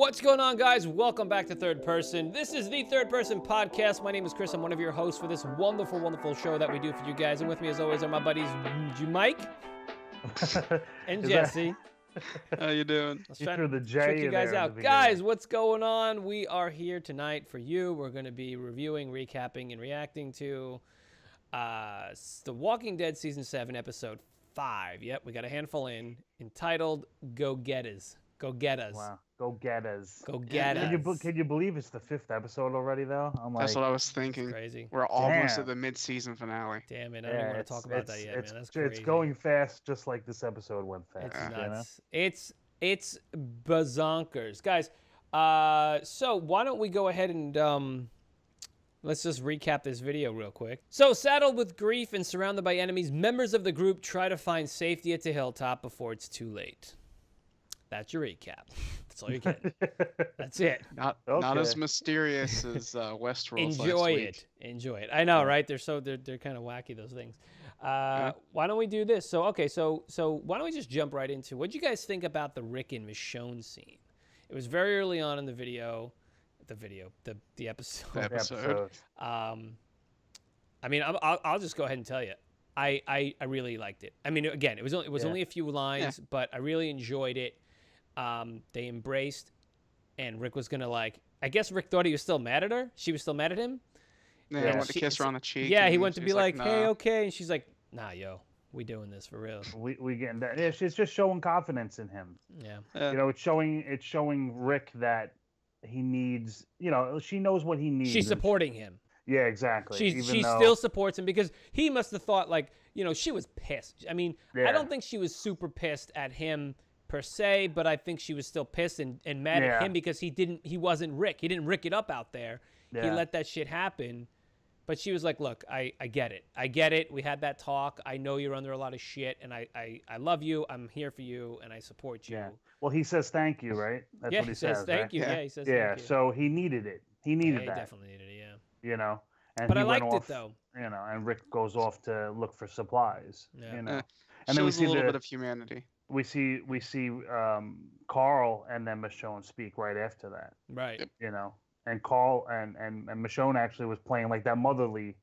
What's going on, guys? Welcome back to Third Person. This is the Third Person Podcast. My name is Chris. I'm one of your hosts for this wonderful, wonderful show that we do for you guys. And with me, as always, are my buddies Mike and Jesse. How you doing? Let's You try threw to the J trick you guys there out. the Guys, what's going on? We are here tonight for you. We're going to be reviewing, recapping, and reacting to uh, The Walking Dead Season 7, Episode 5. Yep, we got a handful in, entitled Go Getters. Go Get Us. Wow, go get us. Go Yeah, Get Can you, Us. be- can you believe it's the fifth episode already though? I'm like, That's what I was thinking. Crazy. We're almost Damn. at the mid-season finale. Damn it, I don't even want to talk about that yet, it's, man. That's it's going fast, just like this episode went fast. It's Yeah. you know? nuts. It's it's bazonkers, guys. Uh, so why don't we go ahead and um, let's just recap this video real quick. So saddled with grief and surrounded by enemies, members of the group try to find safety at the hilltop before it's too late. That's your recap. That's all you get. That's it. Not not as mysterious as uh, Westworld. last Enjoy week. it. Enjoy it. I know, right? They're so they're they're kind of wacky those things. Uh, Why don't we do this? So okay, so so why don't we just jump right into what do you guys think about the Rick and Michonne scene? It was very early on in the video, the video, the the episode. The The episode. Um, I mean, I'm, I'll I'll just go ahead and tell you, I I, I really liked it. I mean, again, it was only, it was Yeah. only a few lines, but I really enjoyed it. Um, they embraced, and Rick was gonna like. I guess Rick thought he was still mad at her. She was still mad at him. Yeah, Yeah, I went to kiss her on the cheek. Yeah, he went to be like, "Hey, "Nah." okay," and she's like, "Nah, yo, we doing this for real." We we getting that. It's, it's just showing confidence in him. Yeah, Yeah. You know, it's showing it's showing Rick that he needs. You know, she knows what he needs. she's and- supporting him. Yeah, exactly. She she though- still supports him because he must have thought like you know she was pissed. I mean, I don't think she was super pissed at him per se, but I think she was still pissed and, and mad at him because he didn't he wasn't Rick. He didn't Rick it up out there. He let that shit happen. But she was like, "Look, I, I get it. I get it. We had that talk. I know you're under a lot of shit, and I, I, I love you. I'm here for you, and I support you." Yeah. Well, he says thank you, right? That's yeah, what he, he says, says. "Thank right? you." Yeah. Yeah, he says, Yeah. "Thank you." So he needed it. He yeah, needed he that. definitely needed it. Yeah. You know. And But I he went liked it though. You know, and Rick goes off to look for supplies. Yeah. You know. Yeah. And then we see a little the, bit of humanity. We see we see um, Carl and then Michonne speak right after that. Right. You know, and Carl and and and Michonne actually was playing like that motherly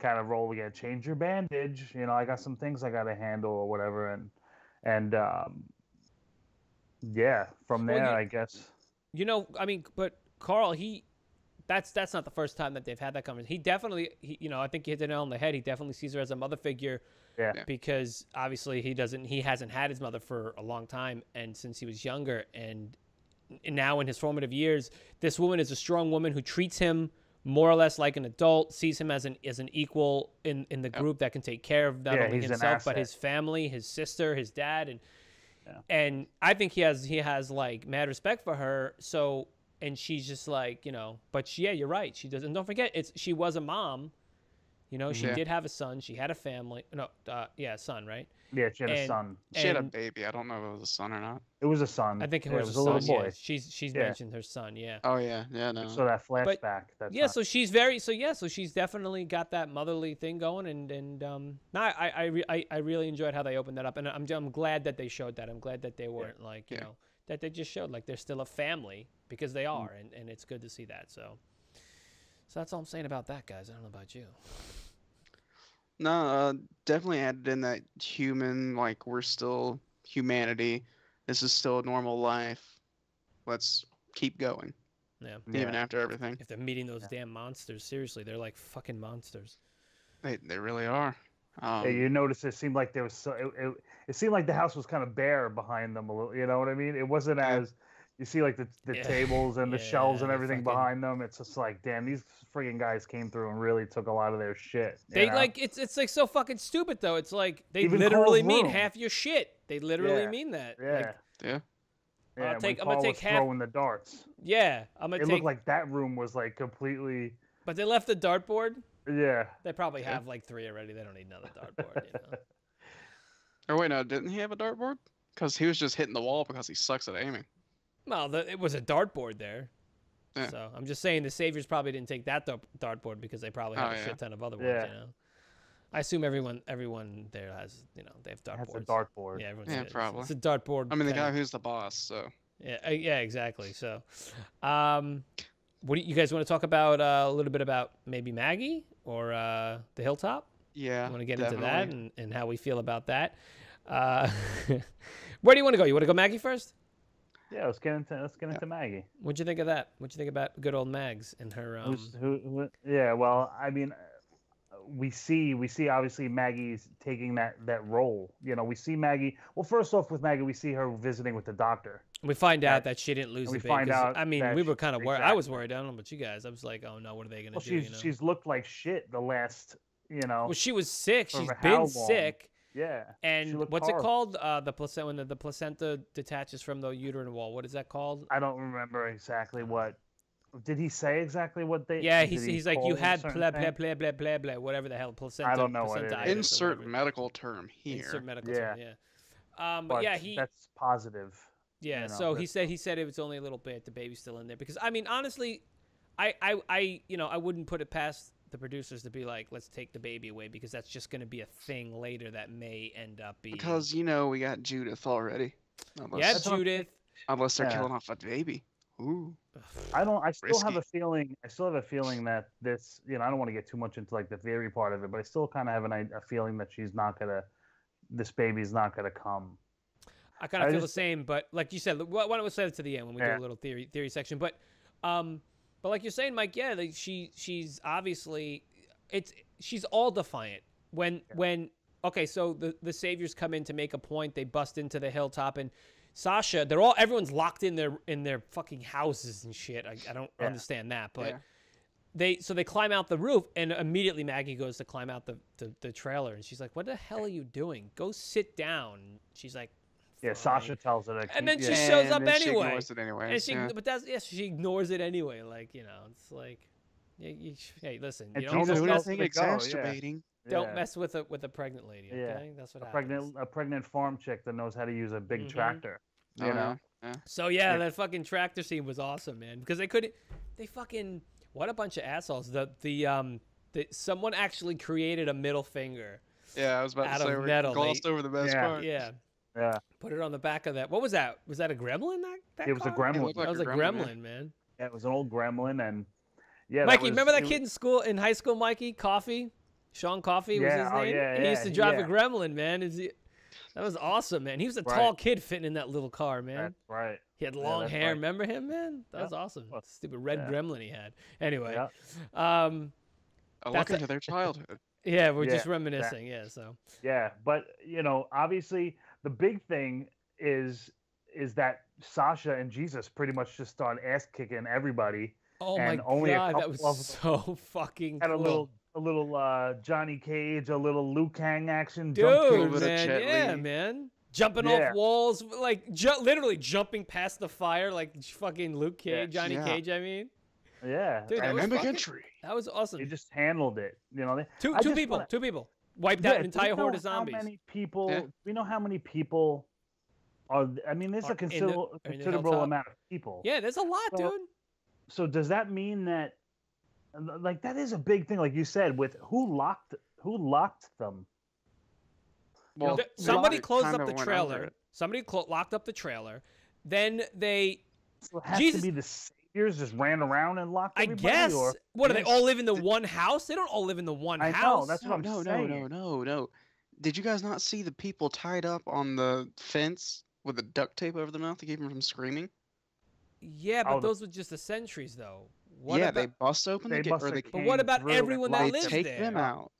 kind of role again. Change your bandage. You know, I got some things I got to handle or whatever. And and um, yeah, from Well, there you- I guess. You know, I mean, but Carl, he that's that's not the first time that they've had that conversation. He definitely, he, you know, I think he hit the nail on the head. He definitely sees her as a mother figure Yeah. Yeah. because obviously he doesn't, he hasn't had his mother for a long time, and since he was younger, and and now in his formative years, this woman is a strong woman who treats him more or less like an adult, sees him as an as an equal in in the group that can take care of not Yeah, only himself but his family, his sister, his dad, and Yeah. and I think he has he has like mad respect for her. So and she's just like you know, but she, yeah, you're right. She doesn't. Don't forget, it's she was a mom. You know, she Yeah. did have a son. She had a family. No, uh, yeah, a son, right? Yeah, she had a son. She had a baby. I don't know if it was a son or not. It was a son. I think it Yeah, was, a a little son. boy. Yeah, she's she's Yeah. mentioned her son. Yeah. Oh yeah, yeah, no. So that flashback. That's yeah, not- so she's very so yeah, so she's definitely got that motherly thing going, and and um, no, I I, re- I I really enjoyed how they opened that up, and I'm I'm glad that they showed that. I'm glad that they weren't like you Yeah. know that they just showed like they're still a family because they are, and and it's good to see that. So, so that's all I'm saying about that, guys. I don't know about you. No, uh, definitely added in that human, like we're still humanity. This is still a normal life. Let's keep going, Yeah, even Yeah. after everything. if they're meeting those damn monsters, seriously, they're like fucking monsters. They they really are. Um, Yeah, you notice it seemed like there was so it, it, it seemed like the house was kind of bare behind them a little you know what I mean? It wasn't Yeah. as you see like the, the Yeah. tables and the shelves and everything fucking- behind them. It's just like, damn, these friggin' guys came through and really took a lot of their shit. They know? like it's it's like so fucking stupid though. It's like they Even literally Carl's mean room. half your shit. They literally Yeah. mean that. yeah. Like, yeah. yeah, I'll when take- I'm gonna Carl take was half- throwing the darts. yeah, I'm gonna It take. looked like that room was like completely but they left the dartboard. yeah. They probably Yeah. have like three already. They don't need another dartboard. You know? Or oh, wait, no, didn't he have a dartboard? Because he was just hitting the wall because he sucks at aiming. Well, the, it was a dartboard there. Yeah. So I'm just saying the Saviors probably didn't take that dartboard because they probably have Oh, a yeah. shit ton of other ones. Yeah. You know. I assume everyone everyone there has you know they have That's a dartboards. dartboard. Yeah, everyone's Yeah, it's- probably. It's a dartboard. I mean, the kinda- guy who's the boss, so Yeah, uh, yeah, exactly. So, um, what do you, you guys want to talk about? Uh, a little bit about maybe Maggie or uh, the Hilltop. Yeah. You want to get definitely. into that and, and how we feel about that. Uh, where do you want to go? You want to go Maggie first? Yeah, let's get into let's get into Maggie. What'd you think of that? What'd you think about good old Mags and her? Um, Who's, who, who? Yeah, well, I mean, uh, we see we see obviously Maggie's taking that that role. You know, we see Maggie. Well, first off, with Maggie, we see her visiting with the doctor. we find out that- that she didn't lose and the we baby. out I mean, we were kind of worried. I was worried. I don't know about you guys. I was like, oh no, what are they gonna Well, do? she's you know? she's looked like shit the last. You know. well, she was sick. She's how been long? sick. Yeah. And looked what's it called? Uh, the placenta when the, the placenta detaches from the uterine wall. What is that called? I don't remember exactly what. Did he say exactly what they? Yeah, did he's, he he's like you had certain blah blah thing? blah blah blah blah whatever the hell placenta. don't know what it is. Insert medical term here. Insert medical Yeah. term, yeah. Um, but, But yeah, he that's positive. yeah. you know, so he said he said it was only a little bit. The baby's still in there because I mean honestly, I I I you know I wouldn't put it past the producers to be like let's take the baby away because that's just going to be a thing later that may end up being Because you know we got Judith already. Unless, yeah That's I'm Judith. unless they're Yeah. killing off a baby. Ooh. I don't. I still have a feeling. I still have a feeling that this. You know, I don't want to get too much into like the theory part of it, but I still kind of have an, i- a feeling that she's not gonna. This baby's not gonna come. I kind of feel just- the same, but like you said, why why don't we save it to the end when we do a little theory theory section? But, um, but like you're saying, Mike, yeah, like she she's obviously it's she's all defiant when when okay, so the the saviors come in to make a point, they bust into the hilltop and. Sasha, they're all everyone's locked in their in their fucking houses and shit. I, I don't Yeah. understand that, but Yeah. they so they climb out the roof and immediately Maggie goes to climb out the, the, the trailer and she's like, "What the hell are you doing? Go sit down." She's like, Yeah, "Fine." Sasha tells her to. And then she yeah. shows And up then she anyway. ignores it anyways, And she, yeah. but that's yes, she ignores it anyway. Like you know, it's like, yeah, you, hey, listen, And you Jesus don't, Don't do tells anything go, yeah. don't mess with a with a pregnant lady. Okay, Yeah. that's what a happens. pregnant a pregnant farm chick that knows how to use a big Mhm. tractor. You know. yeah. So yeah, Yeah. that fucking tractor scene was awesome, man. Because they couldn't, they fucking what a bunch of assholes. The the um the someone actually created a middle finger. Yeah, I was about Out to say of we metal, glossed over the best Yeah. part. Yeah, Yeah, put it on the back of that. What was that? Was that a gremlin? That, that it was a car? It gremlin. looked like That was a a gremlin, gremlin, yeah. man. Yeah, it was an old gremlin, and yeah. that Mikey, was- remember that it kid in school in high school, Mikey Coffee, Sean Coffee was Yeah, his oh, name. yeah, he used to drive yeah. a Gremlin, man. Is he? That was awesome, man. He was a tall kid fitting in that little car, man. That's right. he had long that's hair. right. Remember him, man? That Yeah. was awesome. Well, Stupid red yeah. Gremlin he had. Anyway, Yeah. um, A That's look a- into their childhood. yeah, we're Yeah, just reminiscing. Yeah, so Yeah, but you know, obviously the big thing is is that Sasha and Jesus pretty much just start ass kicking everybody. oh And my only a god, that was of so fucking Had a little a little uh Johnny Cage, a little Liu Kang action. Dude, jump bit of kick. man, yeah, Li. man. Jumping Yeah. off walls, like ju- literally jumping past the fire, like fucking Luke Cage, Yeah. Johnny Yeah. Cage. I mean, Yeah, Dude, that was fucking- entry. that was awesome. they just handled it. You know, they, Two two just people, wanna- two people wiped Yeah, out an do we entire horde of zombies. How many people? Yeah. We know how many people are? I mean, there's Are a considerable the considerable amount of people. Yeah, there's a lot, So- dude. So does that mean that, like, that is a big thing, like you said, with who locked who locked them? Well, Th- they somebody kinda closed up the trailer. Somebody clo- locked up the trailer. Then they, So it has Jesus- to be the saviors just ran around and locked I guess, Or, what do they all live in the Did- one house? They don't all live in the one I know, house. that's what No, I'm no, no, saying. no, no, no. Did you guys not see the people tied up on the fence with the duct tape over their mouth to keep them from screaming? yeah, but Oh, those were just the sentries, though. What yeah, about, they bust open They the gate, must or But what about everyone that they locked lives take them out.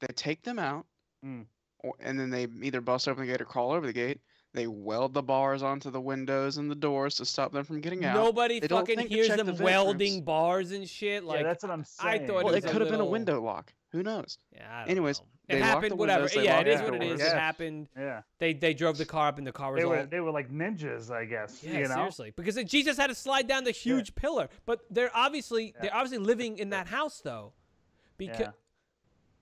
They take them out, Mm. or, and then they either bust open the gate or crawl over the gate. They weld the bars onto the windows and the doors to stop them from getting out. Nobody They fucking hears them the welding veterans. bars and shit. Like, yeah, that's what I'm saying. I thought well, it it could have been a window lock. Who knows? yeah, I don't Anyways, know. they it happened. the Whatever. windows, they Yeah, it is what it is. doors. It happened. Yeah, They they drove the car up and the car was they all. they were like ninjas, I guess. Yeah, you know, seriously, because Jesus had to slide down the huge pillar, but they're obviously Yeah. they're obviously living in that house though, because Yeah.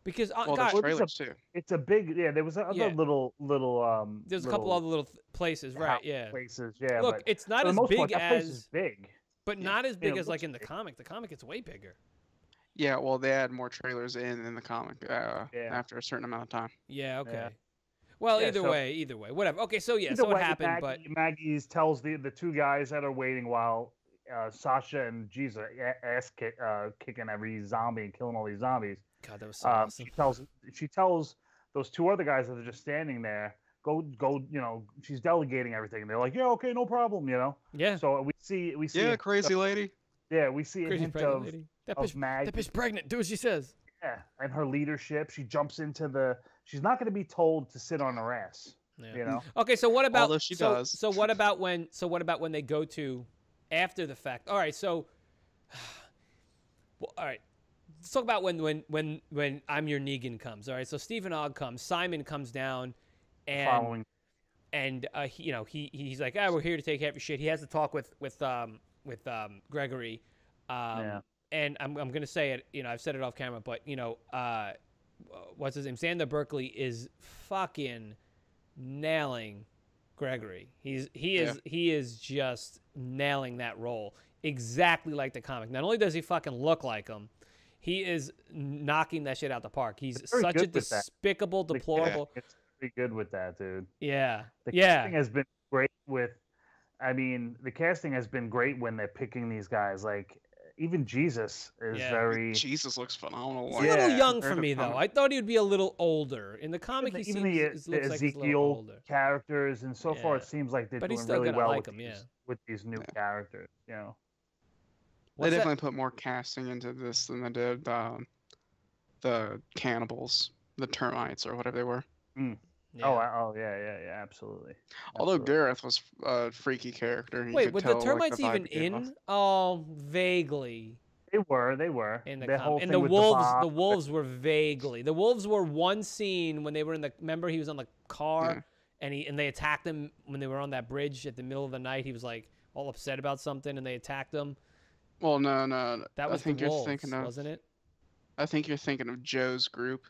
Because uh, Well, God, there's what is a- too. it's a big yeah. There was other Yeah. little little um. there's a couple other little th- places, right? Yeah. places. Yeah, Look, but it's not as big part, that place as, is big. but Yeah. not as big it as like in the big. comic. The comic, it's way bigger. Yeah, well, they add more trailers in in the comic uh, Yeah. after a certain amount of time. Yeah. Okay. Yeah. Well, Yeah, either so- way, either way, whatever. Okay, so yeah, so what way, happened? But Maggie, Maggie's tells the the two guys that are waiting while uh, Sasha and Jesus are ass kick, uh, kicking every zombie and killing all these zombies. God, that was so Um, awesome. She tells she tells those two other guys that are just standing there, go go. You know, she's delegating everything. and They're like, yeah, okay, no problem. You know. Yeah, So we see we see Yeah, a- crazy lady. yeah we see a crazy hint of, lady. That of bitch, Maggie. that bitch pregnant. Do what she says. Yeah, and her leadership. She jumps into the. She's not going to be told to sit on her ass. Yeah. You know. Okay, so what about Although she so, does. So what about when so what about when they go to after the fact? All right, so well, all right. Let's talk about when when when when I'm your Negan comes. All right, so Steven Ogg comes, Simon comes down, and Following. and uh, he, you know he he's like, ah, we're here to take care of your shit. He has to talk with with um with um Gregory, um, Yeah. and I'm I'm gonna say it. You know, I've said it off camera, but you know, uh, what's his name? Xander Berkeley is fucking nailing Gregory. He's he is he is just nailing that role exactly like the comic. Not only does he fucking look like him, he is knocking that shit out the park. He's He's such a good with that. despicable, deplorable. casting is pretty good with that, dude. Yeah, The yeah. casting has been great with. I mean, the casting has been great when they're picking these guys. Like even Jesus is Yeah. very. Jesus looks phenomenal. He's like, a little Yeah, young for me though. I thought he would be a little older. In the comic, Even, he even seems the, is- the looks like he's a little Ezekiel older. characters, and so far it seems like they're But he's doing still really well like with him, these, yeah. with these new Yeah. characters. You know, They What's that? definitely put more casting into this than they did um, the cannibals, the termites, or whatever they were. Yeah. oh, oh yeah, yeah, yeah, absolutely. Although Absolutely. Gareth was a freaky character. you Wait, were tell, the like, termites even he gave off. in? Oh, vaguely they were, they were in the That comic. whole And thing the with wolves, bomb, the wolves were vaguely. The wolves were one scene when they were in the. Remember, he was on the car, Yeah. and he and they attacked him when they were on that bridge at the middle of the night. He was like all upset about something, and they attacked him. Well, no, no. no. That was I think the you're wolves, thinking of. wasn't it? I think you're thinking of Joe's group.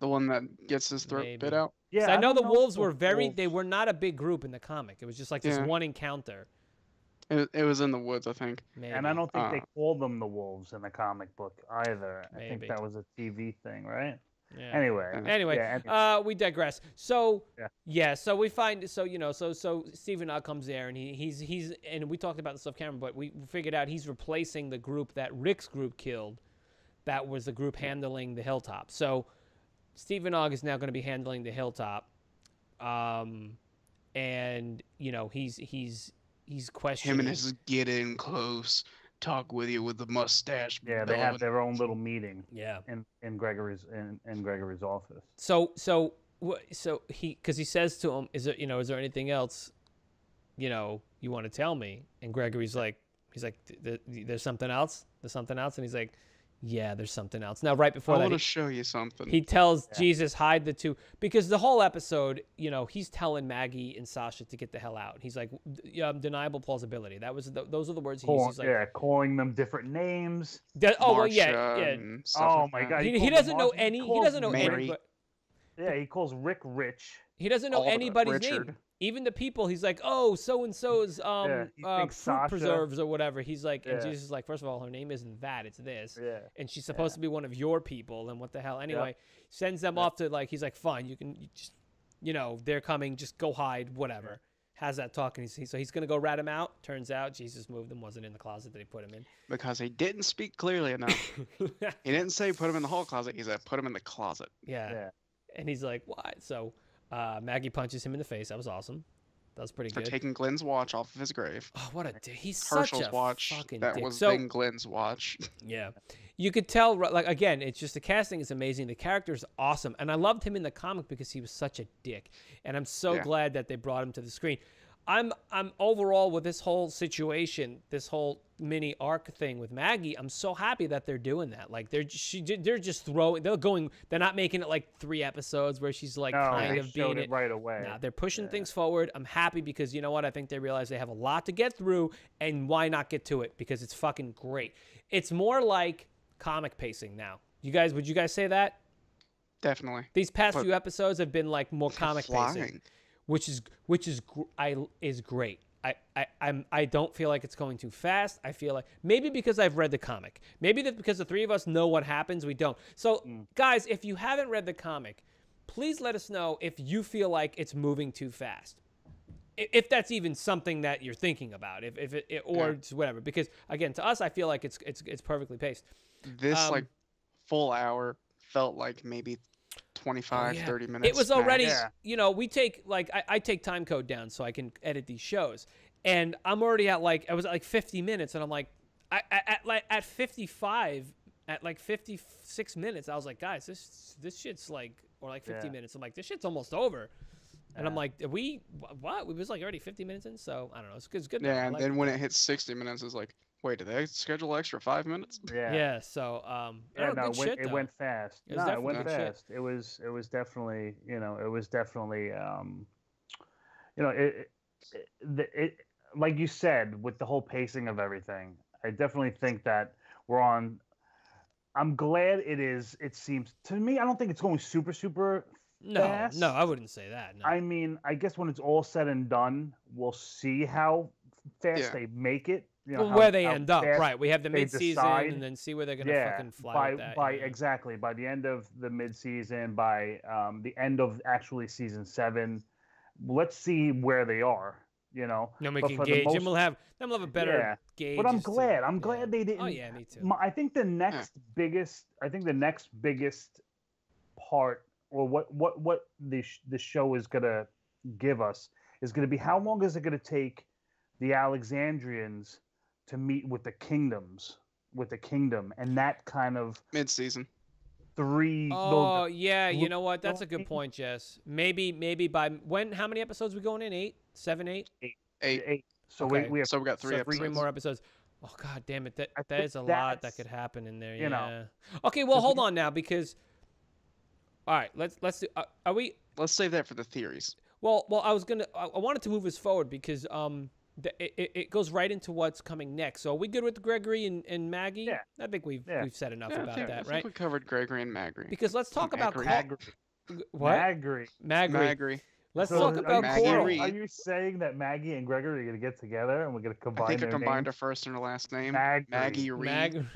The one that gets his throat bit out. Yeah, 'Cause I know don't the if wolves were very. wolves- They were not a big group in the comic. It was just like this Yeah. one encounter. It, it was in the woods, I think. Maybe. And I don't think they Uh, called them the wolves in the comic book either. Maybe. I think that was a TV thing, right? Yeah. Anyway. Yeah. Anyway, yeah, and- uh, we digress. So Yeah. yeah. so we find so you know so so Steven Ogg comes there and he he's he's and we talked about this off camera, but we figured out he's replacing the group that Rick's group killed. That was the group handling the hilltop. So Steven Ogg is now going to be handling the hilltop, um, and you know he's he's he's questioning. Him and his getting close, talk with you with the mustache. yeah, they have their own little meeting yeah. in, in Gregory's in, in Gregory's office. So so so he because he says to him, "Is there you know is there anything else, you know, you want to tell me?" And Gregory's like, he's like, "Th- th- "There's something else. There's something else." And he's like, "Yeah, there's something else." Now right before I that, I want to show you something. he tells Yeah. Jesus hide the two because the whole episode, you know, he's telling Maggie and Sasha to get the hell out. He's like, "D- um, "Deniable plausibility." That was the, those are the words he used. Call, He's like, yeah, calling them different names. "De- "Oh well, yeah, yeah." Oh like my. God, He, he he doesn't know Marsh- he any. He doesn't know Mary. any. but- Yeah, he calls Rick Rich. He doesn't know All of it. anybody's name. Richard. Even the people, he's like, oh, so and so's um Yeah, uh, fruit Sasha- preserves or whatever. He's like, and Jesus is like, first of all, her name isn't that, it's this, Yeah. and she's supposed Yeah. to be one of your people. And what the hell? Anyway, sends them Yeah. off to like, he's like, fine, you can, you just, you know, they're coming, just go hide, whatever. Has that talk, and he's, he- so he's gonna go rat him out. Turns out Jesus moved him, wasn't in the closet that he put him in. because he didn't speak clearly enough. he didn't say put him in the hall closet. He said put him in the closet. yeah. Yeah. and he's like, what? So uh, Maggie punches him in the face. That was awesome. That was pretty For good. taking Glenn's watch off of his grave. Oh, what a dick! He's such a watch. fucking That dick. was so, then Glenn's watch. Yeah. You could tell, like, again, it's just the casting is amazing. The character is awesome. And I loved him in the comic because he was such a dick. And I'm so Yeah. glad that they brought him to the screen. I'm, I'm overall with this whole situation, this whole mini arc thing with Maggie. I'm so happy that they're doing that. Like they're just, she, they're just throwing, they're going, they're not making it like three episodes where she's like No, kind they of being it right away. Nah, they're pushing Yeah. things forward. I'm happy because you know what? I think they realize they have a lot to get through, and why not get to it? Because it's fucking great. It's more like comic pacing now. You guys, would you guys say that? Definitely. These past But- few episodes have been like more comic pacing, Flying. Which is which is I is great. I, I I'm I don't feel like it's going too fast. I feel like maybe because I've read the comic. Maybe that because the three of us know what happens, we don't. So Mm. guys, if you haven't read the comic, please let us know if you feel like it's moving too fast. If that's even something that you're thinking about, if, if it, or Yeah. whatever, because again, to us, I feel like it's it's it's perfectly paced. This Um, like full hour felt like maybe 25, yeah. 30 minutes. It was already, Yeah. you know, we take like I, I take time code down so I can edit these shows, and I'm already at like I was at like 50 minutes, and I'm like, I, I, at like at 55, at like 56 minutes, I was like, guys, this this shit's like, or like 50 Yeah. minutes, I'm like, this shit's almost over, and I'm like, we what? We was like already 50 minutes in, so I don't know, it's good, it's good. Yeah, and like then when it hits 60 minutes, it's like, wait, did they schedule extra five minutes? Yeah. yeah, so um, Yeah, don't no, good it went, shit, it went fast. It was no, it went definitely shit. fast. It was it was definitely you know it was definitely um, you know it, it, the- it like you said with the whole pacing of everything. I definitely think that we're on. I'm glad it is. It seems to me. I don't think it's going super super. no, fast. no, I wouldn't say that. No. I mean, I guess when it's all said and done, we'll see how fast Yeah. they make it. You know, Well, how- where they how end up, right? We have the they mid-season, and then see where they're gonna yeah, fucking fly by that. by yeah. exactly by the end of the mid-season, by um, the end of actually season seven. Let's see where they are. You know, Then we but can gauge, most, and we'll have then we'll have a better Yeah, gauge. but I'm as to- glad. I'm yeah. glad they didn't. Oh yeah, me too. My- I think the next biggest. I think the next biggest part, or what what what the sh- the show is gonna give us is gonna be how long is it gonna take the Alexandrians to meet with the kingdoms, with the kingdom, and that kind of Mid season. three. Oh those- yeah, you know what? That's a good point, Jess. Maybe maybe by when? How many episodes we going in? Eight, seven, eight. Eight. eight. So Okay, we, we have So we got three so episodes. three more episodes. Oh god damn it! That I that a lot that could happen in there. you Yeah. know, okay, well hold on now because. All right, let's let's do. Uh, are we? Let's save that for the theories. Well, well, I was gonna. I, I wanted to move us forward because um, the, it, it- it goes right into what's coming next. So are we good with Gregory and, and Maggie? Yeah. I think we've Yeah. we've said enough Yeah, I about think, I that, think right? we covered Gregory and Maggie. Because let's talk about Magri. Cor- Magri. what Magri. Magri. Magri. Let's So talk are about Maggie Coral. Are you saying that Maggie and Gregory are gonna get together and we're gonna combine I think I their combined her first and her last name. Magri. Maggie Reed. Mag-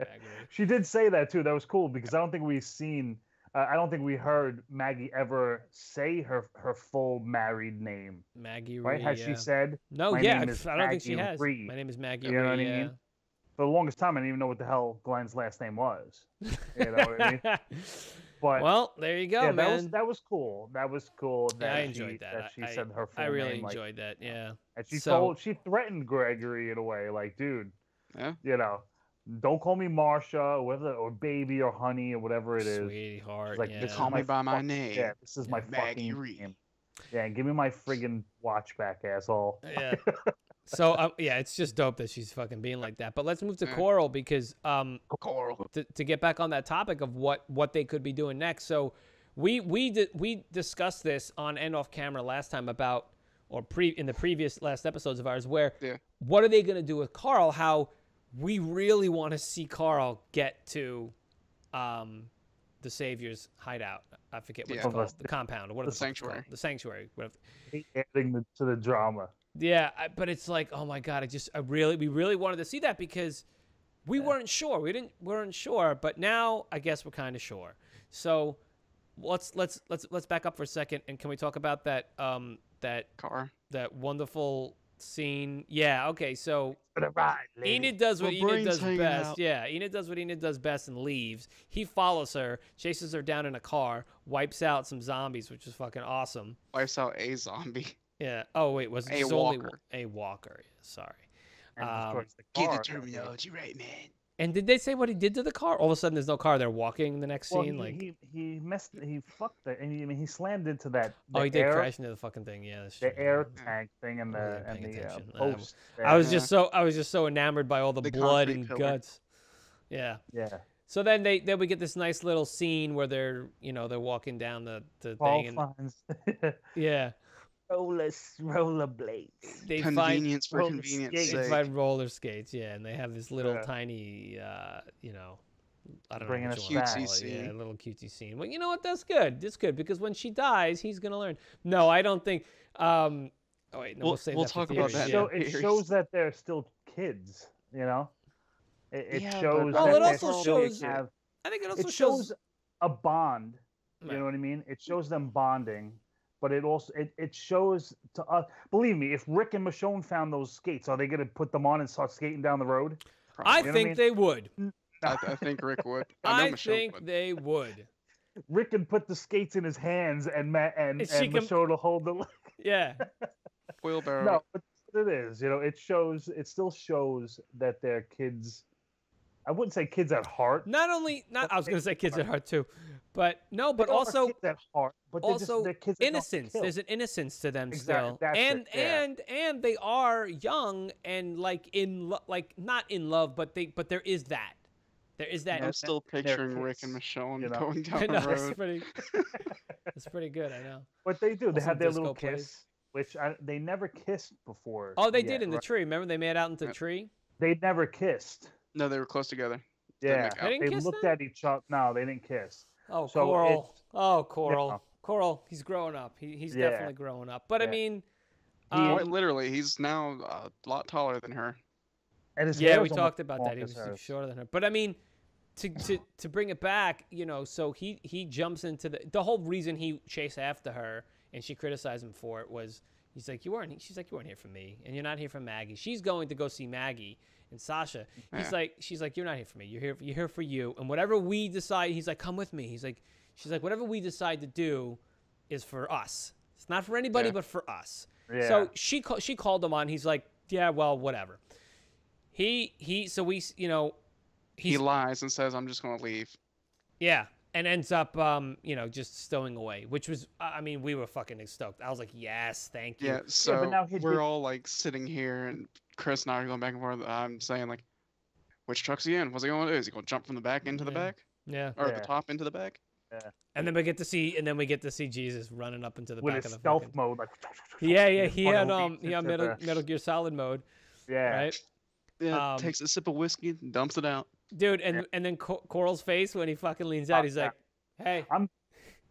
Magri. she did say that too. That was cool because I don't think we've seen. Uh, I don't think we heard Maggie ever say her her full married name. Maggie Right? Reed, Has yeah. she said? No, yeah, I don't think she Maggie has. Reed. My name is Maggie You know what I Reed. mean? For the longest time, I didn't even know what the hell Glenn's last name was. You know what I mean? But well, there you go, yeah, man. that was that was cool. That was cool. That yeah, I she, enjoyed that. That she I, said her full I really name. like, enjoyed that. Yeah. and she So- told she threatened Gregory in a way, like, dude, Yeah. you know, don't call me Marsha or whether or baby or honey or whatever it is. Sweetheart. She's like, yeah. Call me by my name. Yeah, this is my Maggie fucking Reed. name. Yeah, give me my friggin' watch back, asshole. yeah. So um, yeah, it's just dope that she's fucking being like that. But let's move to Yeah. Coral because um, Coral. to, to get back on that topic of what what they could be doing next. So we we di- we discussed this on and off camera last time about or pre in the previous last episodes of ours where Yeah. what are they going to do with Carl? How we really want to see Carl get to um the Savior's hideout. I forget what Yeah. it's called. The compound or what The the fuck it's called. sanctuary. The sanctuary. Whatever. Adding the, to the drama. Yeah, I, but it's like, oh my god, I just, I really, we really wanted to see that because we weren't sure. We didn't, weren't sure, but now I guess we're kind of sure. So let's let's let's let's back up for a second and can we talk about that um that Car. that wonderful scene? Yeah. Okay. So For the ride, lady. Enid does what My Enid does best. out. Yeah, Enid does what Enid does best and leaves. He follows her, chases her down in a car, wipes out some zombies, which is fucking awesome. Wipes out a zombie. Yeah. Oh wait, was it A just only walker. a walker? Sorry. And um, destroys the Get the terminology right, man. And did they say what he did to the car? All of a sudden, there's no car. They're walking the next Well, scene. he, like, he he messed he fucked it. And he, I mean, he slammed into that. oh, he did air, crash into the fucking thing. Yeah, that's the true. air tank thing and the and the uh, attention. Um, post. I was just so I was just so enamored by all the, The blood and pillar. guts. Yeah. yeah. So then they then we get this nice little scene where they're you know they're walking down the the Paul thing and finds yeah roller roller blades. they find Convenience for roller convenience skates. they sake. find roller skates yeah and they have this little Yeah. tiny uh you know I don't Bringing know us what you wanna back. call it. Cutesy yeah, a little cutesy scene. Well, you know what? That's good. That's good because when she dies, he's gonna learn. No, I don't think. Um, oh wait, no, we'll, We'll- save we'll that talk about theories, that yeah. So it shows that they're still kids. You know. It, it Yeah, shows. Well, that it they also still shows- have- I think it also it shows. shows a bond You know what I mean? It shows them bonding, but it also it, it shows to us. Believe me, if Rick and Michonne found those skates, are they gonna put them on and start skating down the road? I You know what I think mean? they would. I, I think Rick would. I, know I think would. they would. Rick can put the skates in his hands, and Matt and, And and, can- Michonne will hold the. Yeah. Wheelbarrow. no, but it is. You know, it shows. It still shows that they're kids. I wouldn't say kids at heart. Not only not I was gonna say kids at heart too, but no, but also kids at heart, but also just, kids innocence. There's an innocence to them Exactly, still, that's it, and yeah. and and they are young and like in lo- like not in love, but they but there is that. There is that. I'm still picturing Rick and kids, Michonne you know. going down know, the that's road. pretty. That's pretty good. I know. But they do. They have their disco little plays. kiss, which I, they never kissed before. Oh, they yet, did in the tree. Remember they made out into the Yep. tree. They never kissed. No, they were close together. Yeah, make. They didn't they kiss looked then? at each other. No, they didn't kiss. Oh, So Coral. Oh, Coral. Yeah. Coral. He's growing up. He, he's Yeah. definitely growing up. But I mean, um, Quite literally, he's now a lot taller than her. And his yeah, we talked about that. He was, he was hers. shorter than her. But I mean, to, to to bring it back, you know, so he he jumps into the the whole reason he chased after her and she criticized him for it was he's like you weren't she's like you weren't here for me and you're not here for Maggie. She's going to go see Maggie and Sasha. He's Yeah. like she's like you're not here for me. You're here you're here for you and whatever we decide. He's like come with me. He's like she's like whatever we decide to do is for us. It's not for anybody Yeah. but for us. Yeah. So she ca- she called him on. He's like, yeah, well, whatever. He he. So we you know, He lies and says, "I'm just going to leave." yeah, and ends up um you know just stowing away, which was I I mean we were fucking stoked. I was like, yes, thank you. Yeah. So now he we're all like sitting here, and Chris and I are going back and forth. I'm saying like, "Which truck's he in? What's he going to do? Is he going to jump from the back into the Yeah. back, Yeah. or Yeah. the top into the back?" Yeah. And then we get to see and then we get to see Jesus running up into the with back his of the stealth fucking. mode, like Yeah, yeah, he had um leaps yeah Metal the- Metal Gear Solid mode, yeah, right? Yeah. Um, takes a sip of whiskey, dumps it out. Dude, and and then Co- Coral's face when he fucking leans out, he's like, hey, I'm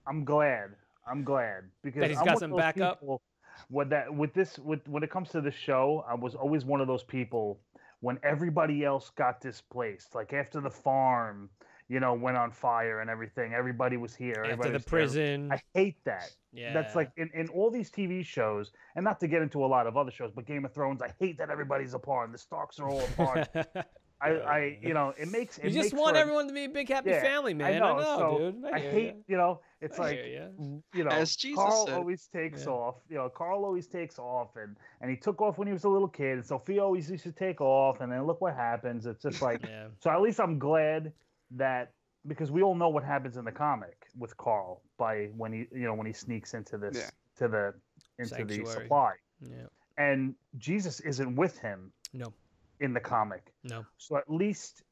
I'm glad. I'm glad because he's I'm got some backup? people With that, with this, with when it comes to the show, I was always one of those people when everybody else got displaced, like after the farm, you know, went on fire and everything. Everybody was here. after everybody the was there. prison. I hate that. yeah. That's like in, in all these TV shows, and not to get into a lot of other shows, but Game of Thrones, I hate that everybody's apart and the Starks are all apart. I, I, you know, it makes it you just makes want for a- everyone to be a big happy Yeah, family, man. I know, so dude. I, I hate, ya. you know, it's I like hear ya. you know, As Jesus Carl said. always takes Yeah. off. You know, Carl always takes off, and and he took off when he was a little kid. And Sophia always used to take off, and then look what happens. It's just like Yeah. so. At least I'm glad that because we all know what happens in the comic with Carl by when he you know when he sneaks into this Yeah. to the into Sanctuary. the supply, Yeah. and Jesus isn't with him No. In the comic. No. So at least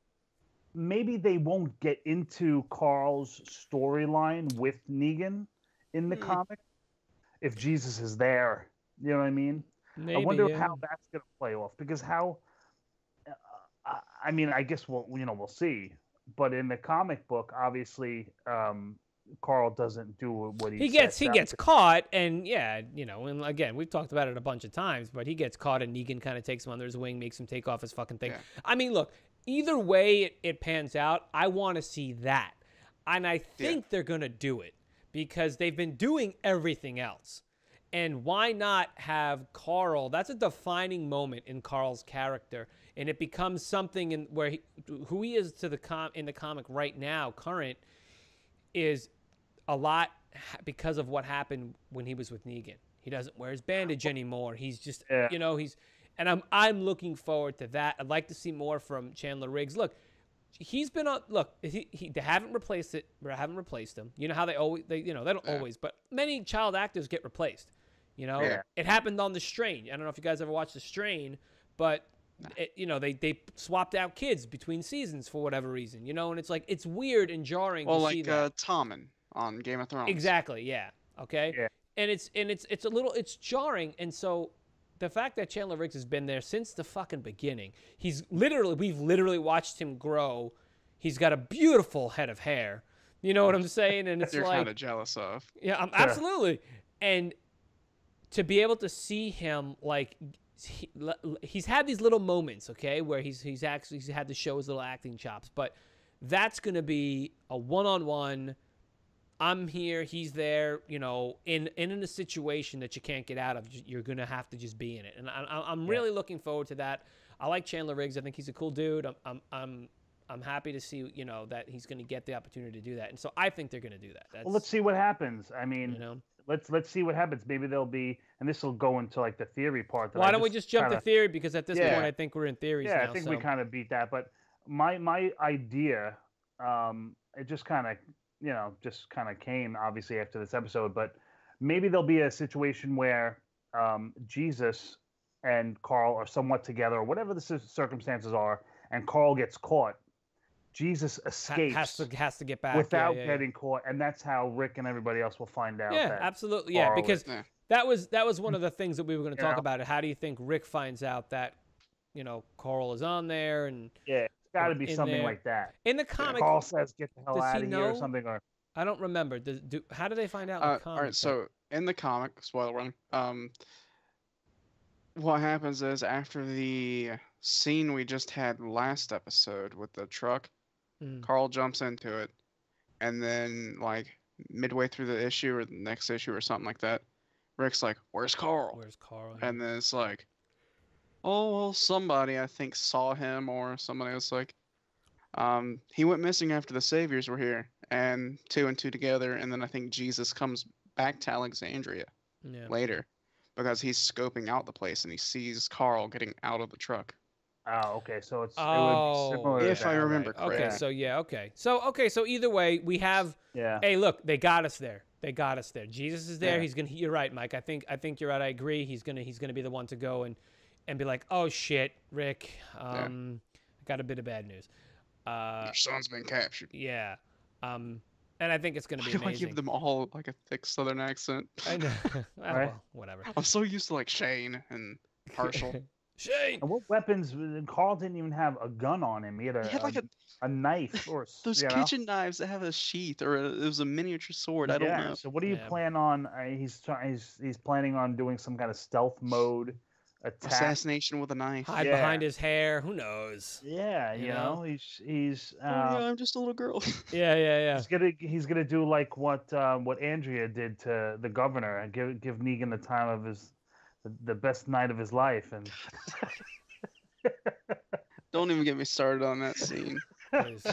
maybe they won't get into Carl's storyline with Negan in the Hmm. comic if Jesus is there. You know what I mean? Maybe, I wonder yeah. how that's going to play off because how. Uh, I- I mean, I guess we'll you know we'll see, but in the comic book, obviously, um, Carl doesn't do what he. he gets he gets to- caught and yeah you know and again we've talked about it a bunch of times but he gets caught and negan kind of takes him under his wing makes him take off his fucking thing Yeah. i mean look either way it, it pans out i want to see that and i think they're gonna do it because they've been doing everything else and why not have carl that's a defining moment in carl's character and it becomes something in where he, who he is to the com in the comic right now current is a lot because of what happened when he was with Negan. He doesn't wear his bandage anymore. He's just, Yeah. you know, he's, and I'm I'm looking forward to that. I'd like to see more from Chandler Riggs. Look, he's been on. Look, he, he they haven't replaced it. but Or haven't replaced him. You know how they always, they you know they don't Yeah. always, but many child actors get replaced. You know, Yeah. it happened on The Strain. I don't know if you guys ever watched The Strain, but it, you know they they swapped out kids between seasons for whatever reason. You know, and it's like it's weird and jarring Well, to see like uh, Tommen on Game of Thrones. Exactly. Yeah. Okay. Yeah. And it's and it's it's a little it's jarring, and so the fact that Chandler Riggs has been there since the fucking beginning, he's literally we've literally watched him grow. He's got a beautiful head of hair. You know what I'm saying? And it's You're like, kind of jealous of. yeah, I'm, absolutely. And to be able to see him like he, he's had these little moments, okay, where he's he's actually he's had to show his little acting chops, but that's going to be a one-on-one I'm here, he's there. You know, in in in a situation that you can't get out of, you're gonna have to just be in it. And I, I, I'm Yeah. really looking forward to that. I like Chandler Riggs. I think he's a cool dude. I'm I'm I'm, I'm happy to see you know that he's gonna get the opportunity to do that. And so I think they're gonna do that. That's, Well, let's see what happens. I mean, You know, let's let's see what happens. Maybe they'll be, and this will go into like the theory part. That why I don't we just jump kinda, to theory because at this Yeah. point I think we're in theories Yeah, now. I think so. we kind of beat that. But my my idea, um, it just kind of you know just kind of came obviously after this episode. But maybe there'll be a situation where um, Jesus and Carl are somewhat together, or whatever the circumstances are, and Carl gets caught. Jesus Ha- escapes has to has to get back without yeah, yeah. getting caught, and that's how Rick and everybody else will find out. Yeah, that, absolutely. Yeah, Carl because Yeah. that was that was one of the things that we were going to talk know? about. How do you think Rick finds out that you know Carl is on there? And Yeah, it's got to be something there. like that. in the comic, Carl says, "Get the hell out he of here" or something, or I don't remember. Does, do, how do they find out? In Uh, the comic, all right, so in the comic, spoiler warning, um, what happens is after the scene we just had last episode with the truck, Mm. Carl jumps into it, and then like midway through the issue or the next issue or something like that, Rick's like, "Where's Carl?" where's Carl? And then it's like, oh, well, somebody I think saw him, or somebody was like, um, he went missing after the Saviors were here, and two and two together, and then I think Jesus comes back to Alexandria yeah. later because he's scoping out the place and he sees Carl getting out of the truck. oh, okay, so it's Oh, it would be similar. to If I that, remember right? Okay, so yeah, okay, so okay, so either way, we have. Yeah, Hey, look, they got us there. They got us there. Jesus is there. Yeah. He's gonna. You're right, Mike. I think. I think you're right. I agree. He's gonna. He's gonna be the one to go and, and be like, oh shit, Rick. Um, I got a bit of bad news. Uh, Your son's been captured. yeah. Um, and I think it's gonna Why be do I amazing. give them all like a thick Southern accent? I know. Ah, Right? well, whatever. I'm so used to like Shane and Marshall. Shane. and what weapons? Carl didn't even have a gun on him. He had a, He had like a, a, a knife or those you know? kitchen knives that have a sheath, or a, it was a miniature sword. I don't yeah. know. So what do you Yeah. plan on? Uh, he's trying. He's he's planning on doing some kind of stealth mode attack. Assassination with a knife. Hide Yeah. behind his hair. Who knows? Yeah, You you, know? know? he's he's Oh, uh, yeah, I'm just a little girl. Yeah, yeah, yeah. he's gonna he's gonna do like what uh, what Andrea did to the governor and give give Negan the time of his the, the best night of his life and don't even get me started on that scene. Please.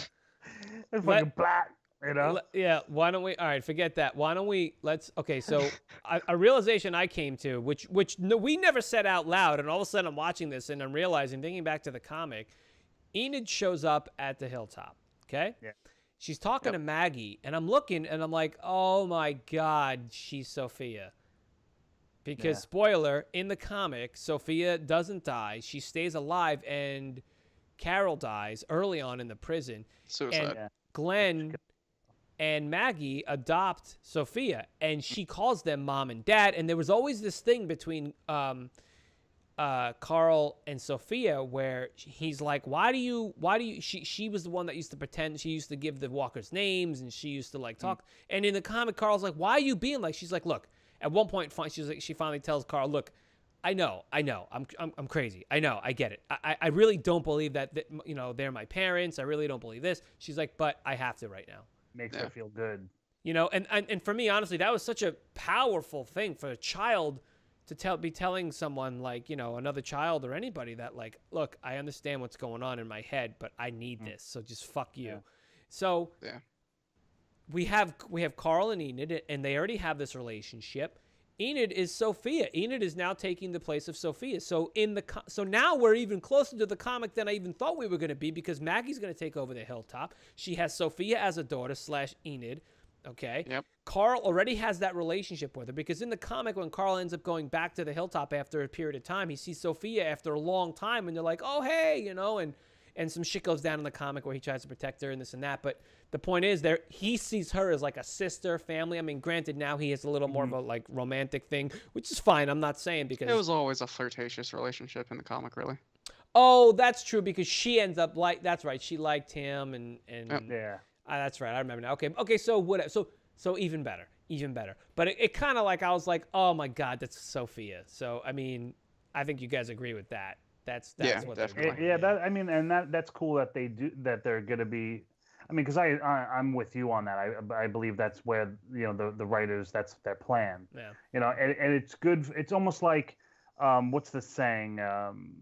and Let- black, you know. Le- yeah. Why don't we? All right, forget that. Why don't we? Let's. Okay. So a, a realization I came to, which which no, we never said out loud, and all of a sudden I'm watching this and I'm realizing, thinking back to the comic, Enid shows up at the hilltop. Okay. Yeah. She's talking to Maggie, and I'm looking, and I'm like, oh my god, she's Sophia. Because Yeah. spoiler, in the comic, Sophia doesn't die; she stays alive, and Carol dies early on in the prison. Suicide. Yeah. Glenn and Maggie adopt Sophia, and she calls them mom and dad. And there was always this thing between um, uh, Carl and Sophia where he's like, "Why do you? Why do you?" She she was the one that used to pretend. She used to give the walkers names, and she used to like talk. And in the comic, Carl's like, "Why are you being like?" She's like, "Look." At one point, she's like, she finally tells Carl, "Look." I know, I know, I'm, I'm, I'm crazy. I know, I get it. I, I- I really don't believe that, that, you know, they're my parents. I really don't believe this. She's like, but I have to right now. Makes Yeah. her feel good. You know, and, and and for me, honestly, that was such a powerful thing for a child to tell be telling someone like, you know, another child or anybody that like, look, I understand what's going on in my head, but I need hmm. this. So just fuck you. Yeah. So Yeah. we have we have Carl and Enid, and they already have this relationship. Enid is Sophia. Enid is now taking the place of Sophia. So in the co- so now we're even closer to the comic than I even thought we were going to be because Maggie's going to take over the hilltop. She has Sophia as a daughter slash Enid. Okay. Yep. Carl already has that relationship with her because in the comic, when Carl ends up going back to the hilltop after a period of time, he sees Sophia after a long time, and they're like, "Oh, hey," you know, and and some shit goes down in the comic where he tries to protect her and this and that. But the point is, there he sees her as like a sister, family. I mean, granted, now he has a little more of a like romantic thing, which is fine. I'm not saying because It was always a flirtatious relationship in the comic, really. oh, that's true because she ends up like that's right. She liked him and and Yep. Yeah. Ah, that's right. I remember now. Okay. Okay. So what? So so even better. Even better. But it, it kind of like I was like, oh my god, that's Sophia. So I mean, I think you guys agree with that. That's that's Yeah, what they're doing. yeah, that I mean, and that that's cool that they do that. They're gonna be. I mean, because I, I I'm with you on that. I I believe that's where you know the the writers that's their plan. Yeah. You know, and, and it's good. It's almost like, um, what's the saying? Um,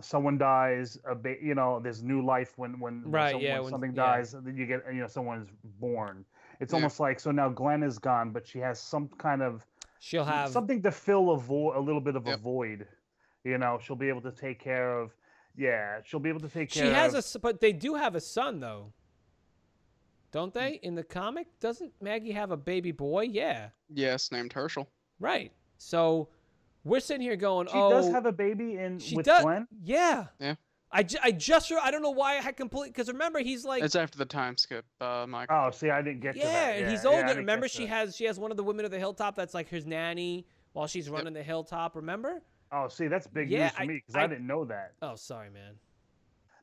someone dies, a ba- you know, there's new life when when, when Right, some- yeah, when when- something yeah. dies, then you get you know someone's born. It's Yeah. almost like so now Glenn is gone, but she has some kind of She'll have something to fill a void, a little bit of a void. You know, she'll be able to take care of. Yeah, she'll be able to take care. She has a, of, s- but they do have a son though, don't they? In the comic, doesn't Maggie have a baby boy? Yeah, Yes, named Hershel. right. So we're sitting here going, She oh, does have a baby in she with does. Glenn. Yeah. Yeah. I, ju- I just re- I don't know why I had complete because remember he's like It's after the time skip, uh, Mike. Oh, see, I didn't get to yeah, that. and he's older. didn't remember she has she has one of the women of the hilltop that's like his nanny while she's running the hilltop. Remember? Oh, see, that's big Yeah, news for I- me because I, I- didn't know that. Oh, sorry, man.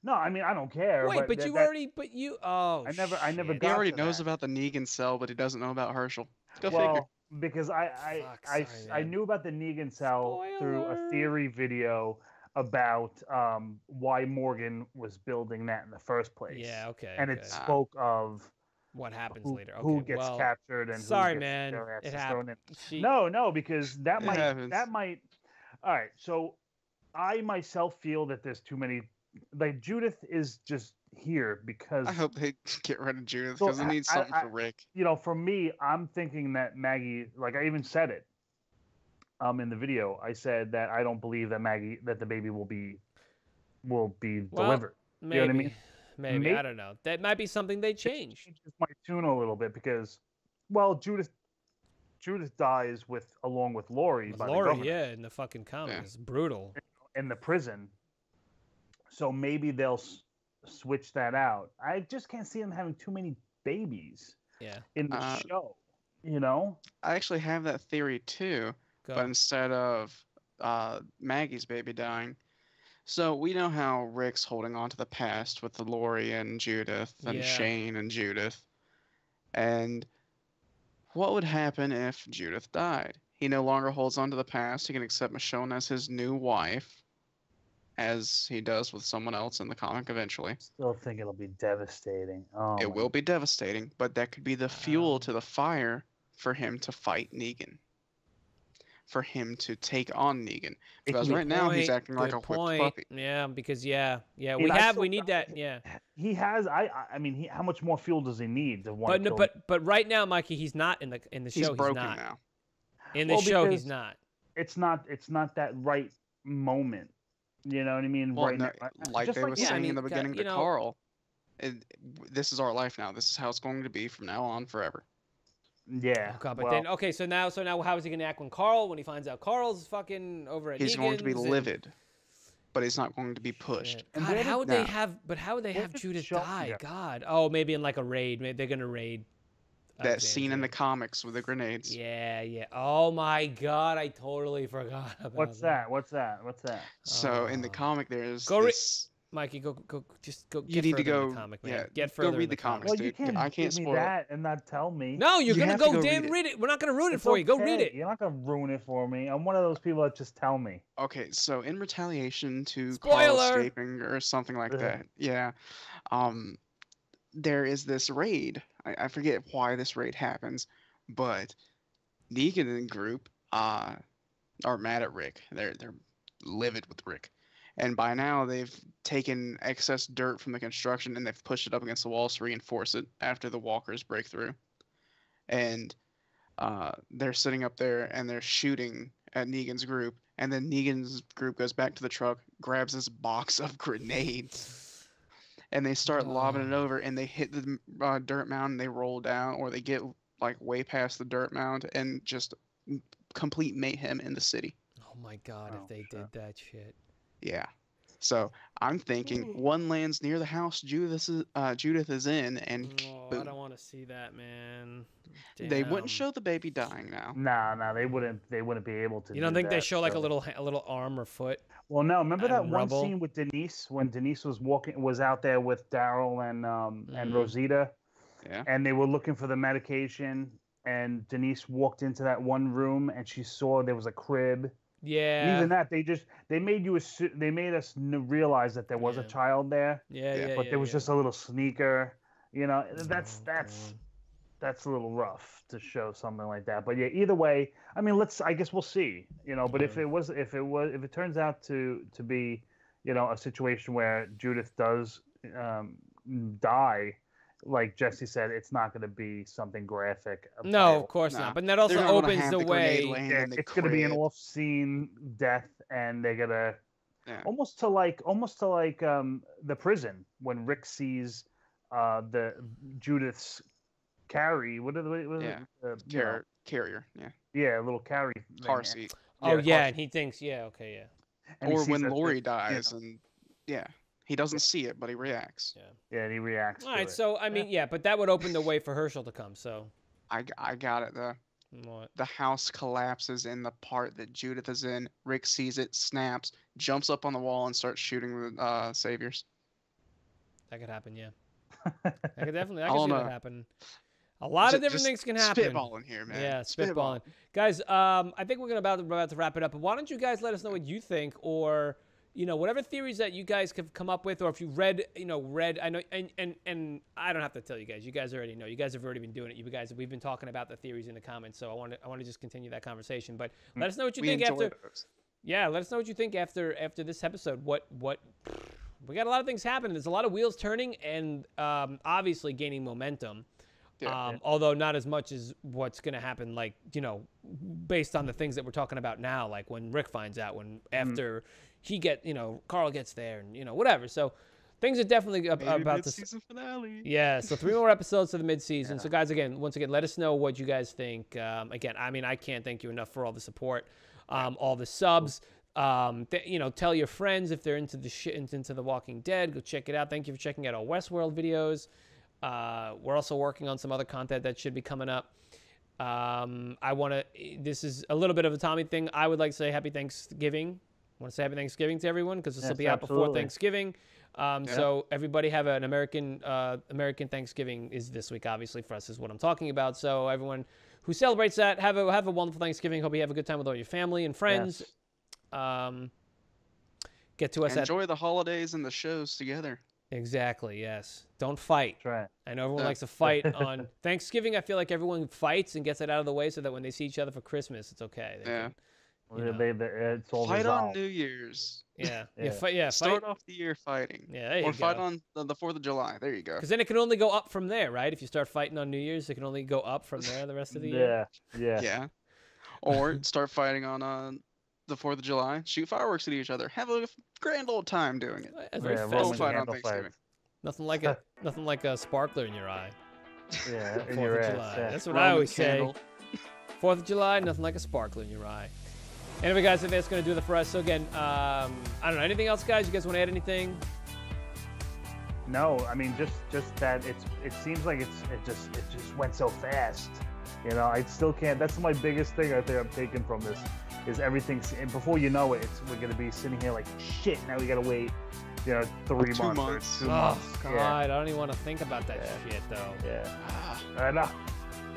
No, I mean I don't care. Wait, but that- you that- already but you oh I never- I never shit. he already to knows that. about the Negan cell, but he doesn't know about Hershel. Go well, figure. because I I Fuck, I, sorry, I man. knew about the Negan cell through a theory video about um, why Morgan was building that in the first place. Yeah, okay. and okay. it Ah. spoke of what happens who, later. Okay, who gets well, captured and sorry, who gets man. their It happened. thrown in. She, No, no, because that It might happens. that might. All right, so I myself feel that there's too many. Like Judith is just here because I hope they get rid of Judith So, because they I- need something I- for Rick. you know, for me, I'm thinking that Maggie, like I even said it, um, in the video, I said that I don't believe that Maggie, that the baby will be, will be Well, delivered. maybe, know what I mean? maybe May- I don't know. That might be something they change. Changes my tune a little bit because, well, Judith, Judith dies with along with Lori With by the Lori, yeah, in the fucking comic, Yeah. it's brutal. in the prison. So maybe they'll s- switch that out. I just can't see them having too many babies Yeah, in the Uh, show. You know? I actually have that theory too, go. but instead of uh, Maggie's baby dying, so we know how Rick's holding on to the past with the Lori and Judith and Yeah. Shane and Judith, and what would happen if Judith died? He no longer holds on to the past. He can accept Michonne as his new wife, as he does with someone else in the comic eventually. Still think it'll be devastating. Oh, it will be devastating, but that could be the fuel Um, to the fire for him to fight Negan. For him to take on Negan. Because could be- right now he's Point, acting like a good whipped puppy. Yeah, because yeah, yeah, we I have, we need that. Yeah, He has. I. I- I mean, he, how much more fuel does he need to want but to no, kill? but but right now, Mikey, he's not in the in the He's show. broken he's not now. in the Well, show. He's not. it's not. It's not that right moment. You know what I mean? Well, right no, now. like Just they were Yeah, I saying mean, in the beginning you to know- Carl, it, this is our life now. This is how it's going to be from now on forever. Yeah. Oh God, but well, then okay, so now so now how is he gonna act when Carl when he finds out Carl's fucking over at He's going to be Negan's and- livid, but he's not going to be pushed. Shit. God, how did- would they have? But how would they where have did Judith Sean die? go? God. Oh, maybe in like a raid. Maybe they're gonna raid. That scene in the comics with the grenades. Yeah, yeah. Oh my God, I totally forgot about What's that? What's that? What's that? So in the Oh. comic, there's Go this. Mikey, go go just go. You Get need to further in go- the comic, man. yeah, Get go read in the comics, Well, dude. you can't I can't give spoil it. that and not tell me. No, you're You gonna have to go, go damn read it. read it. We're not gonna ruin it It's for you. Go read it. You're not gonna ruin it for me. I'm one of those people that just tell me. Okay, so in retaliation to Spoiler! Carl escaping or something like Ugh. that, yeah, um, there is this raid. I, I forget why this raid happens, but Negan and group uh, are mad at Rick. They're they're livid with Rick, and by now they've taken excess dirt from the construction and they've pushed it up against the walls to reinforce it after the walkers break through, and uh, they're sitting up there and they're shooting at Negan's group, and then Negan's group goes back to the truck, grabs this box of grenades, and they start lobbing it Oh. over, and they hit the uh, dirt mound, and they roll down, or they get like way past the dirt mound, and just complete mayhem in the city. Oh my God, Oh, if they shit. did that shit. Yeah. So I'm thinking one lands near the house Judith is, uh, Judith is in, and Oh, I don't want to see that, man. they wouldn't show the baby dying now. Nah, nah, they wouldn't. They wouldn't be able to. You don't do think they that, show like a little a little arm or foot? Well, no. Remember and that one rubble? scene with Denise when Denise was walking, was out there with Daryl and um and Mhm. Rosita, Yeah. and they were looking for the medication. And Denise walked into that one room, and she saw there was a crib. And Yeah. even that, they just they made you assu- they made us n- realize that there was a child there, yeah, Yeah, yeah, but yeah, there was yeah. just a little sneaker. You know, that's Oh, that's God. that's a little rough to show something like that. But yeah, either way, I mean, let's. I guess we'll see. You know, but if it was, if it was, if it turns out to to be, you know, a situation where Judith does um, die, like Jesse said, it's not going to be something graphic. No, about- of course Nah, not. But that also They're not gonna opens have the way. Yeah, the it's going to be an off-scene death, and they're gonna Yeah. almost to like almost to like um the prison when Rick sees uh the Judith's carry. What are the what is Yeah, it? Uh, you know, carrier, yeah, yeah, a little carry car and- seat. Oh car yeah, and he thinks, yeah, okay, yeah. and or when that the- Lori you dies, know, and yeah, he doesn't see it, but he reacts. yeah, and he reacts. All to right, it. so I mean, yeah, but that would open the way for Hershel to come. So, I I got it though. what? The house collapses in the part that Judith is in. Rick sees it, snaps, jumps up on the wall, and starts shooting the uh, saviors. That could happen, yeah. That could definitely, I I could don't see that happen. A lot Ju- of different things can happen. Spitballing here, man. Yeah, spitballing. Guys, um, I think we're gonna about to, about to wrap it up. But why don't you guys let us know what you think, or you know, whatever theories that you guys have come up with, or if you read, you know, read. I know, and and and I don't have to tell you guys. You guys already know. You guys have already been doing it. You guys, we've been talking about the theories in the comments. So I want to, I want to just continue that conversation. But let us know what you We think after. those. Yeah, let us know what you think after after this episode. What what we got a lot of things happening. There's a lot of wheels turning and um, obviously gaining momentum. Yeah. um, Although not as much as what's going to happen, like you know, based on the things that we're talking about now, like when Rick finds out, when after he get you know Carl gets there, and you know whatever. So things are definitely ab- about to. s- mid-season finale. yeah, so three more episodes to the mid-season. So guys, again, once again, let us know what you guys think. Um, again, I mean, I can't thank you enough for all the support, um, all the subs. Um, th- you know, tell your friends if they're into the shit into The Walking Dead. Go check it out. Thank you for checking out our Westworld videos. Uh, we're also working on some other content that should be coming up. Um, I want to. This is a little bit of a Tommy thing. I would like to say Happy Thanksgiving. I want to say Happy Thanksgiving to everyone because this will Yes, be out before. Thanksgiving. Um, Yeah. So everybody have an American uh, American Thanksgiving is this week. Obviously for us is what I'm talking about. So everyone who celebrates that have a have a wonderful Thanksgiving. Hope you have a good time with all your family and friends. Yes. Um, get to us at Enjoy the holidays and the shows together. exactly yes. Don't fight. That's right. I know everyone likes to fight on Thanksgiving. I feel like everyone fights and gets it out of the way so that when they see each other for Christmas, it's okay. They Yeah. can- You They- know. they- they- it's all Fight on. New Year's. yeah. Yeah. Yeah. Fight. Yeah. Fight. Start off the year fighting. Yeah. There you or fight go. on the, the 4th of July. There you go. Because then it can only go up from there, right? If you start fighting on New Year's, it can only go up from there the rest of the year. Yeah, yeah. Yeah. Or start fighting on uh, the 4th of July. Shoot fireworks at each other. Have a grand old time doing it. That's very Yeah. Don't fight on Thanksgiving. fights. Nothing like a nothing like a sparkler in your eye. Yeah, Fourth of ass. July. yeah. That's what I always candle. say. Fourth of July, nothing like a sparkler in your eye. Anyway, guys, I think that's gonna do it for us. So again, um, I don't know anything else, guys. You guys want to add anything? No, I mean just just that it's it seems like it's it just it just went so fast. You know, I still can't. That's my biggest thing I think I'm taking from this is everything. And before you know it, it's we're gonna be sitting here like shit. Now we gotta wait, you know, three Two months, months. or two oh months. God, Yeah, I don't even want to think about that Yeah. shit though. yeah. Ah, I know.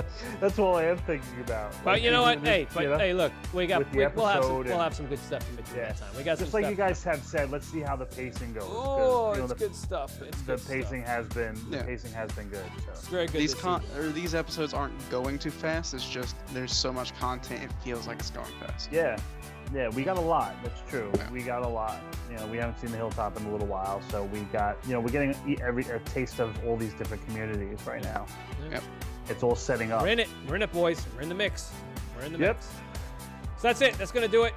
That's all I am thinking about. But Like, you know what? Hey, but you know, hey, look, we got we, we'll have some, episode we'll and- have some good stuff in between Yeah. that time. We got some just like stuff. you guys have said, let's see how the pacing goes. oh, you know, it's the, good stuff. It's the good stuff. pacing has been the pacing has been good. It's So. very good. these con- or these episodes aren't going too fast. It's just there's so much content. It feels like it's going fast. Yeah, yeah, we got a lot. That's true. Yeah. We got a lot. You know, we haven't seen the hilltop in a little while, so we got you know we're getting e- every a taste of all these different communities right now. Yeah. Yep. It's all setting up. We're in it. We're in it, boys. We're in the mix. We're in the Yep. mix. So that's it. That's gonna do it.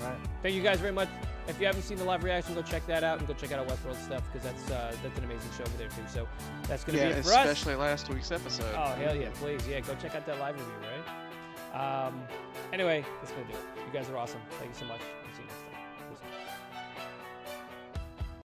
Right. Thank you guys very much. If you haven't seen the live reaction, go check that out and go check out our Westworld stuff because that's uh, that's an amazing show over there too. So that's gonna Yeah, be it for us. especially last week's episode. Oh hell yeah, please yeah, go check out that live review, right? Um, anyway, that's gonna do it. You guys are awesome. Thank you so much.